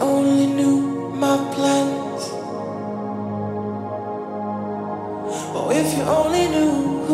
only knew my plans. Oh, if you only knew.